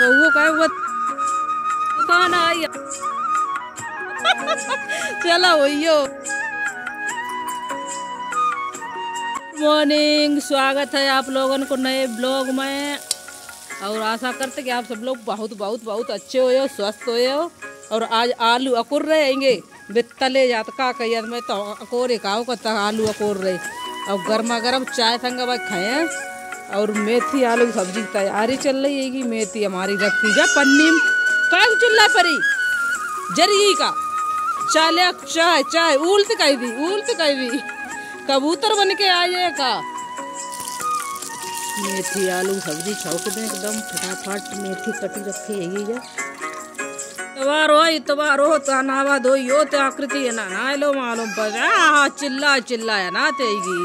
कहे वो खाना आई चलो वही मॉर्निंग, स्वागत है आप लोगों को नए ब्लॉग में। और आशा करते कि आप सब लोग बहुत बहुत बहुत अच्छे हो, स्वस्थ हो। और आज आलू अकुर रहेंगे बितले जात का कहिए मैं तो अकोरे का आलू अकोर रहे। और गर्मा गर्म चाय संग खाए और मेथी आलू की सब्ज़ी तैयारी चल रही है मेथी हमारी रखी जा पन्नी में। का चिल्ला परी ज़रिए का। चाले चाय चाय। उल्ट कही दी उल्ट कही दी कबूतर बन के आए का। मेथी आलू सब्ज़ी छौक दे एकदम। फटाफट मेथी कटी रखी है जा। तवारो तवारो तनावा दो यो ते आकृति है ना ना लो मालूम पर आ चिल्ला चिल्ला है ना तेगी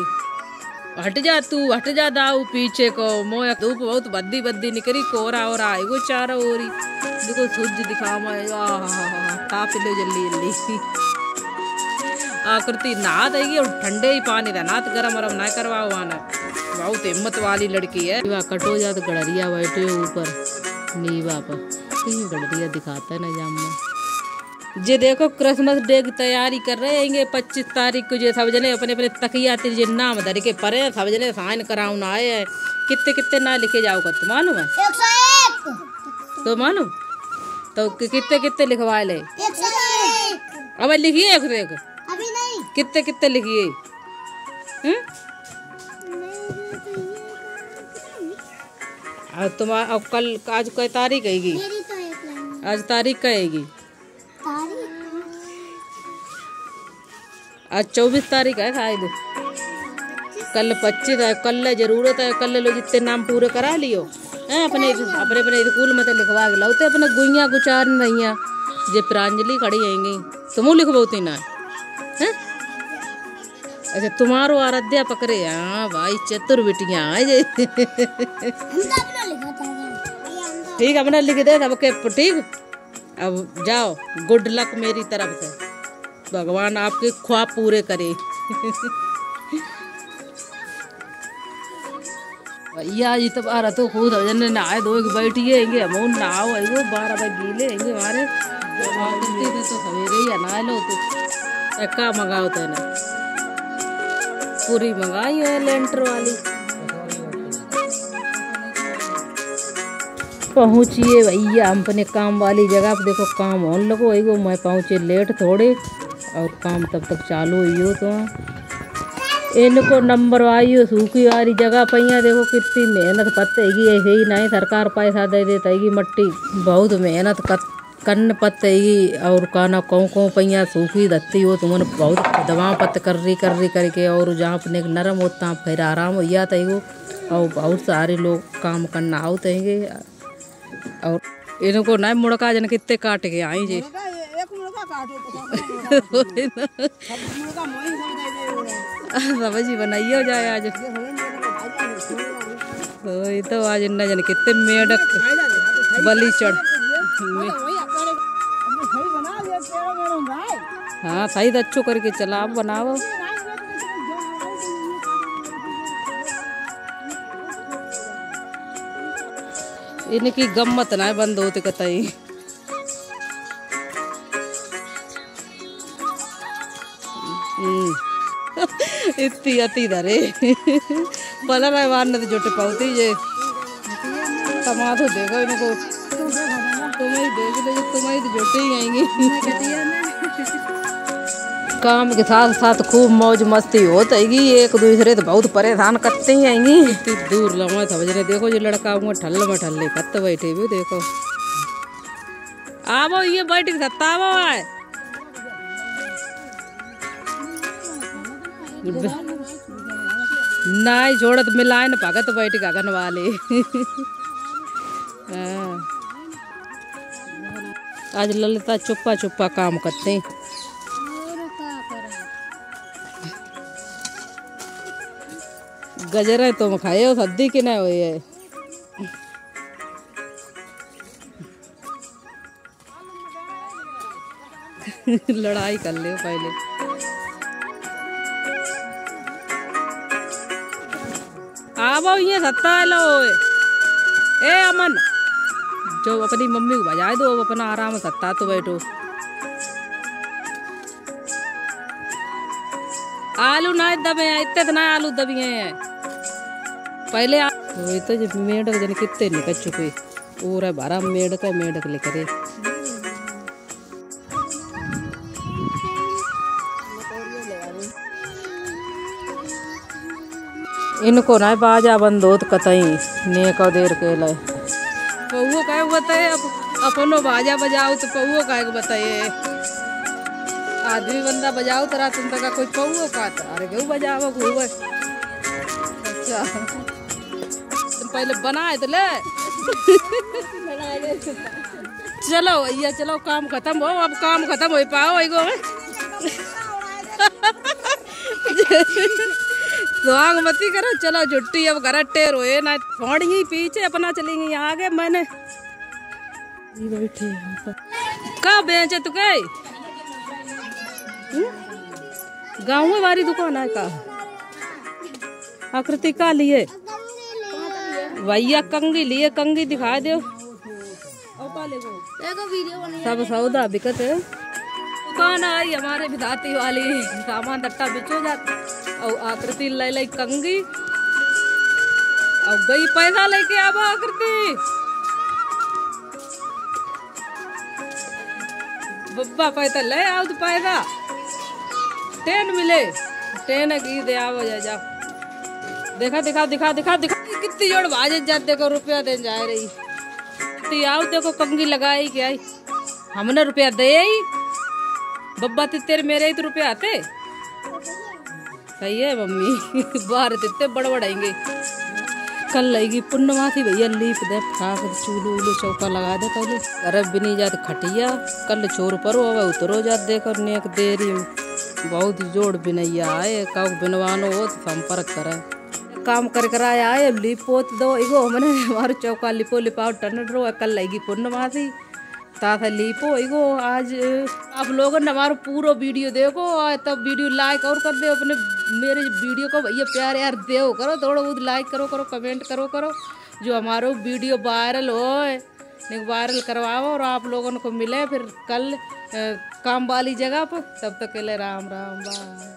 हट जा तू, हट जा दाऊ, पीछे को मोया धूप बहुत बद्दी बद्दी निकली कोरा और आएगो चारा ओरी। देखो, सूरज दिखा मैं ताप लो जल्दी जल्दी। आकृति नहा देगी और ठंडे ही पानी था नात गरम गरम ना करवाओ, आना। बहुत हिम्मत वाली लड़की है। कटो जा तो गड़रिया बैठे ऊपर। नीवा पर। गड़रिया दिखाता है ना जाम जे देखो क्रिसमस डे की तैयारी कर रहे हैं पच्चीस तारीख को जो सब जने अपने अपने तकिया तिर नाम धर के परे सब जने साइन कराउन आए हैं। कितने कितने ना लिखे जाओ तो मालूम है तो मालूम तो कितने कितने लिखवाए ले? अब लिखिए एक एक। कितने कितने लिखिए? और तुम्हारा अब कल आज कोई तारीख आएगी? तो आज तारीख का आज चौबीस तारीख है शायद कल पच्चीस है, कल ज़रूरत है, कल लो जितने नाम पूरे करा लियो। हैं, अपने अपने अपने स्कूल में तो लिखवा के लाओ तो अपने गुइया गुचार नहीं जे प्रांजलि खड़ी आएँगी तुम लिखबो ना हैं। अच्छा तुम्हारो आराध्या पकड़े हाँ। भाई चतुर बेटियाँ हैं जे तो तो ठीक अपना लिख दे सबके ठीक? अब जाओ गुड लक मेरी तरफ़ से। भगवान आपके ख्वाब पूरे करे। भैया जी तो बारह तो खुद जन नहाए धो के बैठिएँगे हम नहाओ आएगो बारह बजे गीले होंगे हमारे तो सवेरे ही नहा लो तो। एक्का मंगाओ तो ना पूरी मंगाई है, लेंटर वाली। पहुँचिए भैया, हम अपने काम वाली जगह पे देखो, काम होने लगो एगो मैं पहुँचे लेट थोड़े। और काम तब तक चालू हुई तो। इनको नंबर हो सूखी वाली जगह पैया देखो कितनी मेहनत पतेगी ऐसे ही नहीं, सरकार पैसा दे देतेगी मट्टी, बहुत मेहनत कर कन्न पतेगी और काना कौं कौं पैया सूखी दत्ती हो तुमने बहुत दवा पत कर रही कर रही करके और जहाँ अपने नरम होता फिर आराम हो जाता है और बहुत सारे लोग काम करना आते हैं और इनको ना मुड़का जन कितने काट के आई जी। सब्ज़ी बनाइयो जाए आज। तो तो आज इन्ना जन कितने मेढक, बलि चढ़। हाँ सही तो अच्छो करके चला, आप बनाओ। इनकी गम्मत ना बंद होते कतई। तमा तो देखो इनको देख तो ही आएँगे काम के साथ साथ खूब मौज मस्ती होत आएगी एक दूसरे तो बहुत परेशान करते ही आएँगी इतनी दूर लमा था बजने देखो जो लड़का हुआ ठल्ल में ठल्ले कत बैठे भी देखो आवो ये बैठ के सत्ता आवो आए नहीं जोड़त मिलाए न भगत बैठ गगन वाले। आज ललिता चुप्पा चुप्पा काम करते। हैं गजरा तुम खाए हो की ना हुई है। लड़ाई कर लियो पहले। आवो ये सत्ता लो ए, अमन। जो अपनी मम्मी को बजाए दो अपना आराम सत्ता तो बैठो। आलू ना दबे हैं, इतने तो ना आलू दबिए हैं। पहले आ... तो जब मेढक जन कितने निकल चुके। और है बारह मेढक मेढक लेकर इनको ना बाजा बंद होत कतई ने का देर के लय पौओ का बताए, अब अपनो बाजा बजाओ तो पौओ का बताए। आदमी बंदा बजाओ तरा तुम तक कोई पौओ का अरे क्यों बजाओ खूब अच्छा। तुम पहले बनाए तो ले। चलो भैया, चलो, काम खत्म हो, अब काम खत्म हो पाओ एगो स्वांग मती करो चलो छुट्टी अब घर टेर होए ना फोड़ी पीछे अपना चलेंगे आगे मैंने। बैठे यहाँ पर। का बेचे तू के गाँव में हमारी दुकान है का आकृति का लिए भैया कंगी लिए कंगी दिखा दो सब सौदा बिकत है। दुकान आई, हमारे विधाती वाली। सामान दट्टा बेचो जाता और आकृति ले ले कंगी। और गई पैसा लेके अब आकृति। बब्बा पैसा ले आओ तो पैसा। टेन मिले। टेन की दे आओ जा जा। देखा, दिखा दिखा दिखा दिखा कितनी जोड़ भाजे जाते देखो रुपया दे जा रही। ती आओ देखो, कंगी लगाई क्या हमने रुपया दे ही बब्बा ते तेरे मेरे ही तो रुपये आते सही है मम्मी। बाहर तित्ते बड़ बड़ाएँगे कल लगेगी पुण्यमासी भैया लीप दे फाक चूलू, उलू, चौका लगा दे पहले। अरे नहीं जात, खटिया। कल चोर पर हो उतरो जात देखो नेक देरी। बहुत जोड़ बिनैया आए काउ बिनवानो हो तो संपर्क करे। काम कर कर आया है लिप दो, इगो हमने हमारे चौका लिपो लिपाओ टन रो, कल लगेगी पुण्यमासी ताथा लीपो एगो आज आप लोगों ने हमारा पूरा वीडियो देखो तब वीडियो लाइक और कर दे अपने मेरे वीडियो को, भैया प्यार यार देव करो, थोड़ा बहुत लाइक करो करो कमेंट करो करो, जो हमारो वीडियो वायरल हो वायरल करवाओ और आप लोगों को मिले फिर कल काम वाली जगह पर, तब तक के लिए राम राम बाय